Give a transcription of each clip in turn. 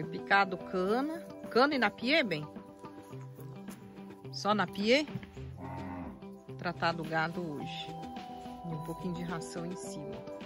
Foi picado cana. Cana e na pie, bem? Só na pie? Tratado o gado hoje. E um pouquinho de ração em cima.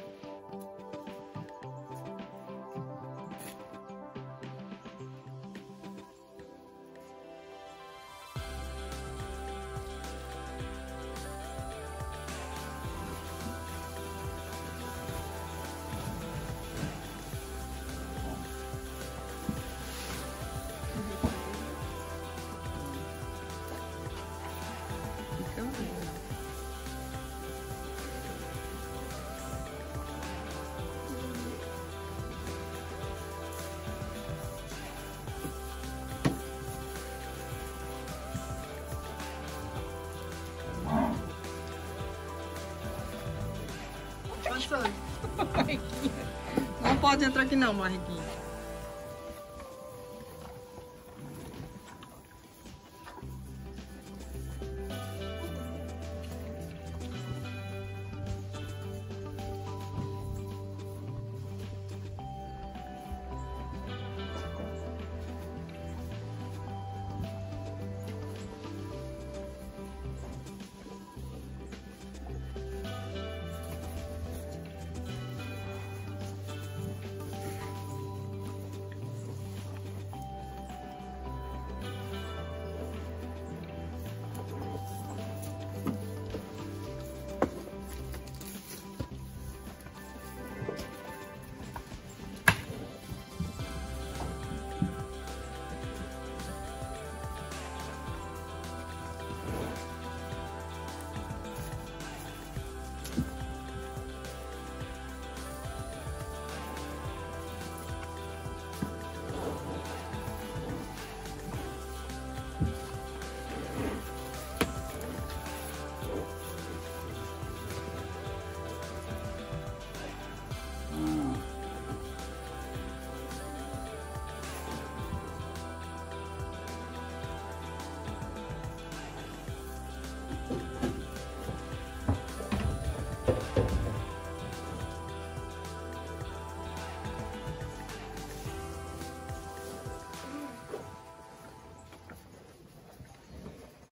Não pode entrar aqui não, Marrequinha.